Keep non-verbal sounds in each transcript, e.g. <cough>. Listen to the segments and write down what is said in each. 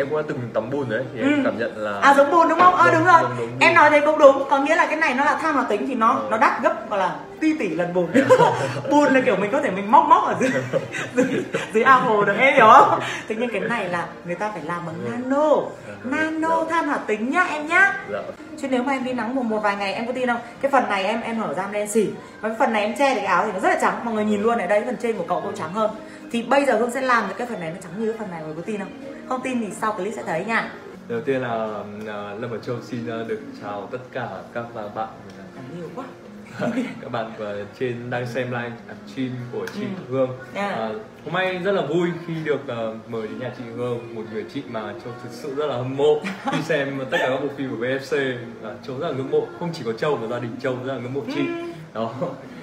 em cũng đã từng tắm bùn đấy thì em Ừ. cảm nhận là à giống bùn đúng không? Ờ Giống- đúng rồi. giống- giống bùn. em nói thế cũng đúng. Có nghĩa là cái này nó là than hoạt tính thì nó Ờ. nó đắt gấp gọi là ti tỷ lần bùn. <laughs> Bùn là kiểu mình có thể mình móc móc ở dưới <laughs> dưới, dưới ao hồ được em hiểu không? Thế nhưng cái này là người ta phải làm bằng nano. Nano than hoạt tính nhá em nhá. Dạ. chứ nếu mà em đi nắng một một vài ngày em có tin không? Cái phần này em em hở ra đen xỉ. Và cái phần này em che được cái áo thì nó rất là trắng. Mọi người nhìn luôn ở đây phần trên của cậu tôi trắng hơn. Thì bây giờ hương sẽ làm được cái phần này nó trắng như cái phần này mọi người có tin không không tin thì sau clip sẽ thấy nha. Đầu tiên là à, Lâm và Châu xin à, được chào tất cả các bạn. Cảm nhiều quá. <laughs> Các bạn à, trên đang xem live stream của chị Ừ. Hương. Yeah. à, hôm nay rất là vui khi được à, mời đến nhà chị Hương một người chị mà Châu thực sự rất là hâm mộ. Khi <laughs> xem tất cả các bộ phim của VFC à, Châu rất là ngưỡng mộ. Không chỉ có Châu mà gia đình Châu rất là ngưỡng mộ chị. Ừ. đó.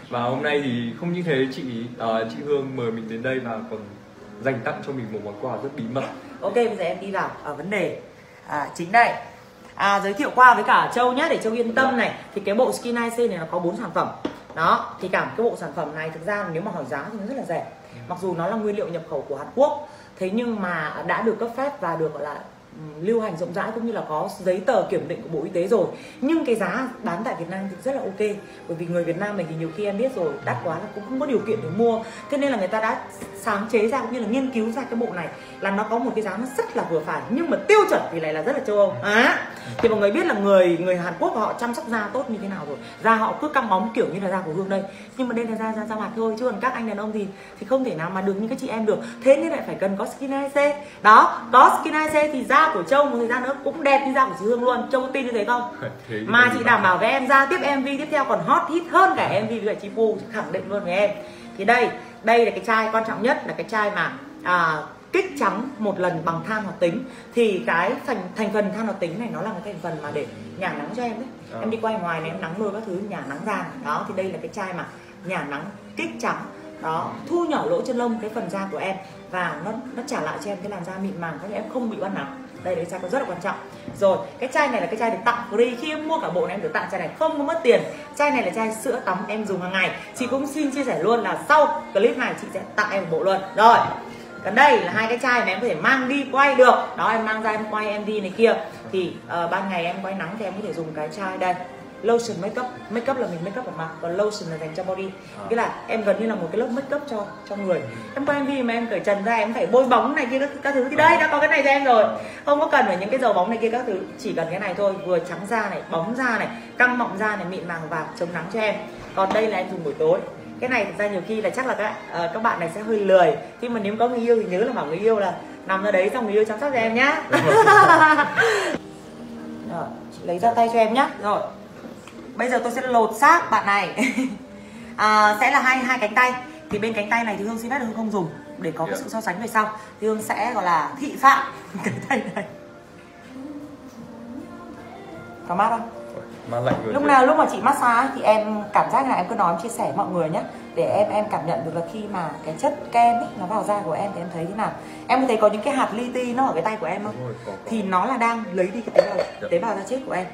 Và hôm nay thì không những thế chị à, chị Hương mời mình đến đây và còn dành tặng cho mình một món quà rất bí mật ok bây giờ em đi vào ở vấn đề. À, chính đây. À, giới thiệu qua với cả châu nhé để châu yên tâm này. Thì cái bộ skin IC này nó có bốn sản phẩm. Đó thì cả cái bộ sản phẩm này thực ra nếu mà hỏi giá thì nó rất là rẻ. Mặc dù nó là nguyên liệu nhập khẩu của Hàn Quốc thế nhưng mà đã được cấp phép và được gọi là lưu hành rộng rãi cũng như là có giấy tờ kiểm định của Bộ Y tế rồi. Nhưng cái giá bán tại Việt Nam thì rất là ok bởi vì người Việt Nam mình thì nhiều khi em biết rồi đắt quá là cũng không có điều kiện để mua. Thế nên là người ta đã sáng chế ra cũng như là nghiên cứu ra cái bộ này là nó có một cái giá nó rất là vừa phải nhưng mà tiêu chuẩn thì lại là rất là châu Âu. À, thì mọi người biết là người người Hàn Quốc họ chăm sóc da tốt như thế nào rồi. Da họ cứ căng bóng kiểu như là da của Hương đây. Nhưng mà đây là da da da mặt thôi chứ còn các anh đàn ông thì thì không thể nào mà được như các chị em được. Thế nên lại phải cần có skin IC đó có skin IC thì da của Châu một thời gian nữa cũng đẹp như da của chị Hương luôn. Châu có tin như thế không? <laughs> Thế mà chị đảm bảo với em ra tiếp MV tiếp theo còn hot hit hơn cả MV với chị Phu khẳng định luôn với em. Thì đây đây là cái chai quan trọng nhất là cái chai mà à, kích trắng một lần bằng than hoạt tính. Thì cái thành thành phần than hoạt tính này nó là cái thành phần mà để nhả nắng cho em đấy. Ờ. em đi quay ngoài này em nắng đôi các thứ nhả nắng ra. Đó thì đây là cái chai mà nhả nắng kích trắng. Đó thu nhỏ lỗ chân lông cái phần da của em và nó nó trả lại cho em cái làn da mịn màng nghĩa em không bị bắt nắng đây là cái chai có rất là quan trọng. Rồi cái chai này là cái chai được tặng free. Khi em mua cả bộ này em được tặng chai này không có mất tiền. Chai này là chai sữa tắm em dùng hàng ngày. Chị cũng xin chia sẻ luôn là sau clip này chị sẽ tặng em một bộ luôn. Rồi còn đây là hai cái chai mà em có thể mang đi quay được. Đó em mang ra em quay em đi này kia. Thì uh, ban ngày em quay nắng thì em có thể dùng cái chai đây lotion makeup. Makeup là mình makeup ở mặt còn lotion là dành cho body. Nghĩa là em gần như là một cái lớp makeup cho cho người. Em quay MV mà em cởi trần ra em phải bôi bóng này kia các, các thứ. Thì đây đã có cái này cho em rồi. Không có cần phải những cái dầu bóng này kia các thứ. Chỉ cần cái này thôi vừa trắng da này bóng da này căng mọng da này mịn màng và chống nắng cho em. Còn đây là em dùng buổi tối. Cái này thực ra nhiều khi là chắc là các ờ, các bạn này sẽ hơi lười. Nhưng mà nếu có người yêu thì nhớ là bảo người yêu là nằm ra đấy xong người yêu chăm sóc cho em nhá. Rồi. <laughs> Chị lấy ra tay cho em nhá. Rồi bây giờ tôi sẽ lột xác bạn này. <laughs> À, sẽ là hai hai cánh tay. Thì bên cánh tay này thì hương xin phép là hương không dùng để có cái Yeah. sự so sánh về sau. Thì hương sẽ gọi là thị phạm <laughs> cánh tay này. Có mát không Mát lạnh người lúc nào lúc mà chị massage thì em cảm giác là em cứ nói em chia sẻ với mọi người nhé để em em cảm nhận được là khi mà cái chất kem ấy nó vào da của em thì em thấy thế nào. Em có thấy có những cái hạt li ti nó ở cái tay của em không? Đúng rồi, có, có. thì nó là đang lấy đi cái tế bào Dạ. tế bào da chết của em.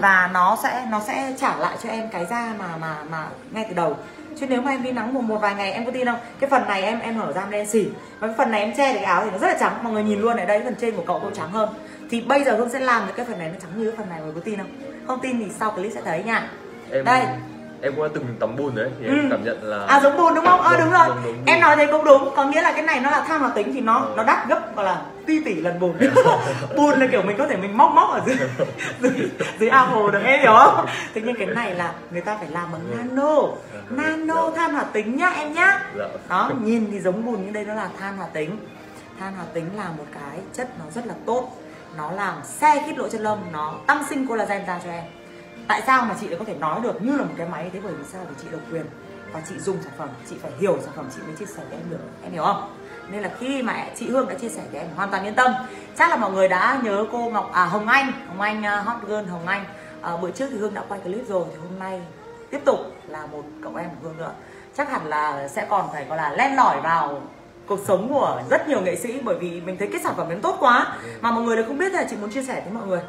Và nó sẽ nó sẽ trả lại cho em cái da mà mà mà ngay từ đầu. Chứ nếu mà em đi nắng một một vài ngày em có tin không? Cái phần này em em hở ra đen xỉ. Và cái phần này em che được cái áo thì nó rất là trắng. Mọi người nhìn luôn ở đây phần trên của cậu tôi trắng hơn. Thì bây giờ hương sẽ làm được cái phần này nó trắng như cái phần này mọi người có tin không không tin thì sau clip sẽ thấy nha. Em đây. em cũng đã từng tắm bùn đấy thì Ừ. em cảm nhận là à giống bùn đúng không? Ờ Giống- đúng rồi. giống- giống bùn. em nói thế cũng đúng. Có nghĩa là cái này nó là than hoạt tính thì nó Ừ. nó đắt gấp gọi là ti tỷ lần bùn. <laughs> Bùn là kiểu mình có thể mình móc móc ở dưới <laughs> dưới, dưới ao hồ được em hiểu không? Thế nhưng cái này là người ta phải làm bằng nano. Nano than hoạt tính nhá em nhá. Dạ. đó nhìn thì giống bùn nhưng đây nó là than hoạt tính. Than hoạt tính là một cái chất nó rất là tốt nó làm xe khít lỗ chân lông nó tăng sinh collagen ra cho em. Tại sao mà chị lại có thể nói được như là một cái máy thế? Bởi vì sao? Vì chị độc quyền và chị dùng sản phẩm chị phải hiểu sản phẩm chị mới chia sẻ với em được. Em hiểu không? Nên là khi mà chị Hương đã chia sẻ với em hoàn toàn yên tâm. Chắc là mọi người đã nhớ cô Ngọc à Hồng Anh Hồng Anh uh, hot girl Hồng Anh. À, bữa trước thì Hương đã quay clip rồi thì hôm nay tiếp tục là một cậu em của Hương nữa. Chắc hẳn là sẽ còn phải gọi là len lỏi vào cuộc sống của rất nhiều nghệ sĩ bởi vì mình thấy cái sản phẩm nó tốt quá. Mà mọi người lại không biết là chị muốn chia sẻ với mọi người.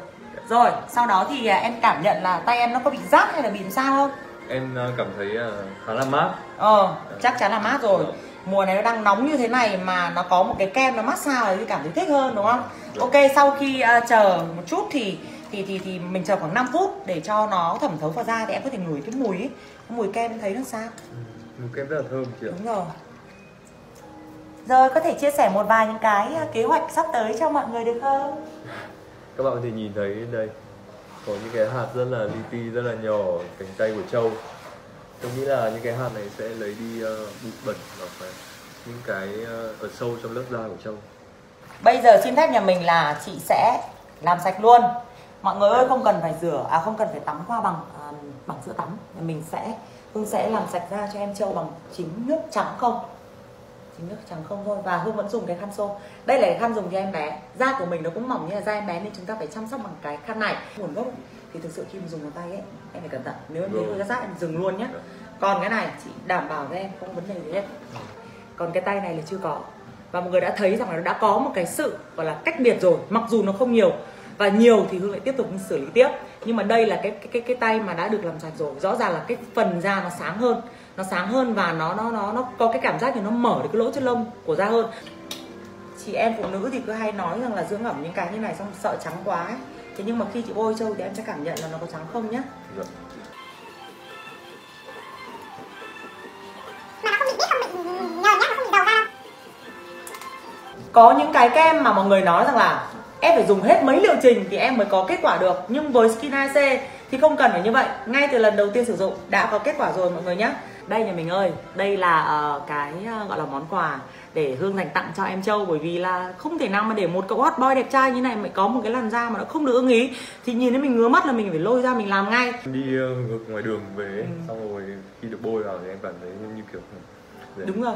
Rồi sau đó thì à, em cảm nhận là tay em nó có bị rát hay là bị làm sao không? Em ờ, cảm thấy ờ, khá là mát. Ờ chắc chắn là mát rồi. Mùa này nó đang nóng như thế này mà nó có một cái kem nó massage thì cảm thấy thích hơn đúng không? Ok sau khi uh, chờ một chút thì thì thì thì mình chờ khoảng 5 phút để cho nó thẩm thấu vào da thì em có thể ngửi cái mùi ấy. mùi kem thấy nó sao? Mùi kem rất là thơm chị ạ. Đúng rồi rồi có thể chia sẻ một vài những cái uh, kế hoạch sắp tới cho mọi người được không? Các bạn có thể nhìn thấy đây Có những cái hạt rất là li ti, rất là nhỏ cánh tay của trâu Tôi nghĩ là những cái hạt này sẽ lấy đi uh, bụi bẩn và phải những cái uh, ở sâu trong lớp da của trâu Bây giờ xin phép nhà mình là chị sẽ làm sạch luôn. Mọi người ơi không cần phải rửa, à không cần phải tắm qua bằng à, bằng sữa tắm. Mình sẽ, Hương sẽ làm sạch da cho em Châu bằng chính nước trắng không Chính nước trắng không thôi. Và Hương vẫn dùng cái khăn xô. Đây là cái khăn dùng cho em bé. Da của mình nó cũng mỏng như là da em bé Nên chúng ta phải chăm sóc bằng cái khăn này. Nguồn gốc thì thực sự khi mà dùng vào tay ấy Em phải cẩn thận. Nếu em thấy hơi rát em dừng luôn nhé Còn cái này chị đảm bảo với em không vấn đề gì hết. Còn cái tay này là chưa có. Và mọi người đã thấy rằng là nó đã có một cái sự gọi là cách biệt rồi mặc dù nó không nhiều. Và nhiều thì hương lại tiếp tục xử lý tiếp. Nhưng mà đây là cái cái cái, cái tay mà đã được làm sạch rồi. Rõ ràng là cái phần da nó sáng hơn nó sáng hơn và nó nó nó nó có cái cảm giác như nó mở được cái lỗ chân lông của da hơn. Chị em phụ nữ thì cứ hay nói rằng là dưỡng ẩm những cái như này xong sợ trắng quá ấy. thế nhưng mà khi chị bôi trâu thì em sẽ cảm nhận là nó có trắng không nhá. Dạ. có những cái kem mà mọi người nói rằng là em phải dùng hết mấy liệu trình thì em mới có kết quả được. Nhưng với Skin AC thì không cần phải như vậy. Ngay từ lần đầu tiên sử dụng đã có kết quả rồi mọi người nhé đây nhà mình ơi đây là ờ, cái ờ, gọi là món quà để hương dành tặng cho em châu bởi vì là không thể nào mà để một cậu hot boy đẹp trai như này mà có một cái làn da mà nó không được ưng ý. Thì nhìn thấy mình ngứa mắt là mình phải lôi ra mình làm ngay. Đi uh, ngược ngoài đường về ấy, xong rồi khi được bôi vào thì em cảm thấy như kiểu đúng rồi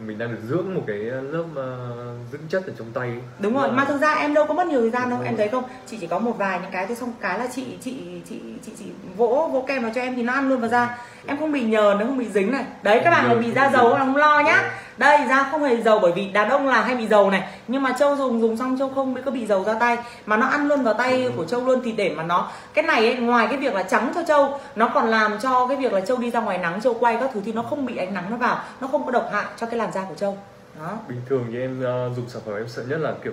mình đang được dưỡng một cái lớp uh, dưỡng chất ở trong tay ấy. đúng rồi Và- mà thực ra em đâu có mất nhiều thời gian đâu em thấy không? Chị chỉ có một vài những cái thôi xong cái là chị chị chị chị chị vỗ vỗ kem vào cho em thì nó ăn luôn vào da. Em không bị nhờn nó không bị dính này. Đấy các bạn mà bị da dầu là không lo nhá đây da không hề dầu bởi vì đàn ông là hay bị dầu này. Nhưng mà châu dùng dùng xong châu không có bị dầu ra tay. Mà nó ăn luôn vào tay của châu luôn thì để mà nó cái này ấy, ngoài cái việc là trắng cho châu nó còn làm cho cái việc là châu đi ra ngoài nắng châu quay các thứ thì nó không bị ánh nắng nó vào. Nó không có độc hại cho cái làn da của châu đó. Bình thường thì em uh, dùng sản phẩm em sợ nhất là kiểu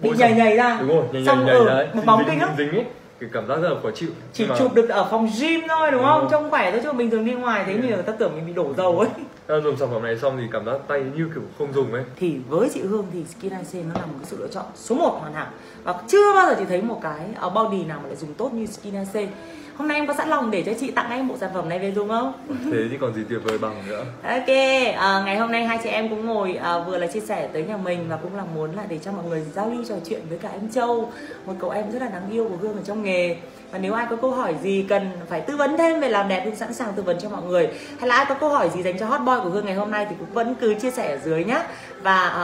bị nhầy nhầy ra. Đúng rồi nhầy nhầy xong nhầy ở đấy. một bóng dính, kinh dính, dính ấy cái cảm giác rất là khó chịu. Chỉ mà chụp được ở phòng gym thôi đúng Đúng không? Rồi. trông khỏe thôi chứ bình thường đi ngoài thấy nhiều người ta tưởng mình bị đổ dầu ấy. Ta dùng sản phẩm này xong thì cảm giác tay như kiểu không dùng ấy. Thì với chị Hương thì Skin IC nó là một cái sự lựa chọn số 1 hoàn hảo. Và chưa bao giờ chị thấy một cái ờ, body nào mà lại dùng tốt như Skin IC hôm nay em có sẵn lòng để cho chị tặng em bộ sản phẩm này về dùng không? Thế thì còn gì tuyệt vời bằng nữa. Ok, à, ngày hôm nay hai chị em cũng ngồi à, vừa là chia sẻ tới nhà mình và cũng là muốn là để cho mọi người giao lưu trò chuyện với cả em Châu. Một cậu em rất là đáng yêu của Hương ở trong nghề và nếu ai có câu hỏi gì cần phải tư vấn thêm về làm đẹp Hương sẵn sàng tư vấn cho mọi người. Hay là ai có câu hỏi gì dành cho hot boy của Hương ngày hôm nay thì cũng vẫn cứ chia sẻ ở dưới nhé và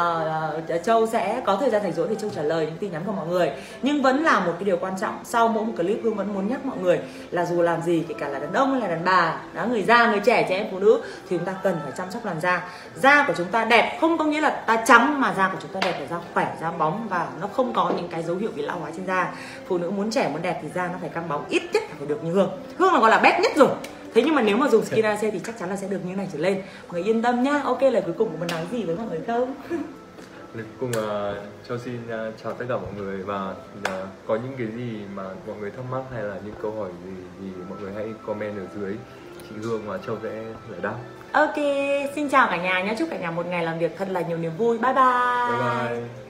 uh, Châu sẽ có thời gian rảnh rỗi để Châu trả lời những tin nhắn của mọi người. Nhưng vẫn là một cái điều quan trọng sau mỗi một clip Hương vẫn muốn nhắc mọi người là dù làm gì kể cả là đàn ông hay là đàn bà đó người già người trẻ trẻ em phụ nữ thì chúng ta cần phải chăm sóc làn da. Da của chúng ta đẹp không có nghĩa là ta trắng mà da của chúng ta đẹp là da khỏe da bóng và nó không có những cái dấu hiệu bị lão hóa trên da. Phụ nữ muốn trẻ muốn đẹp thì da nó phải căng bóng ít nhất là phải được như hương. Hương là gọi là best nhất rồi. Thế nhưng mà nếu mà dùng skin AC thì chắc chắn là sẽ được như này trở lên. Mọi người yên tâm nhá. Ok lời cuối cùng của mình nói gì với mọi người không? <laughs> Lời cuối cùng uh, cho xin uh, chào tất cả mọi người và uh, có những cái gì mà mọi người thắc mắc hay là những câu hỏi gì thì mọi người hãy comment ở dưới. Chị Hương và Châu sẽ giải đáp. ok xin chào cả nhà nhé chúc cả nhà một ngày làm việc thật là nhiều niềm vui. Bye bye. Bye bye.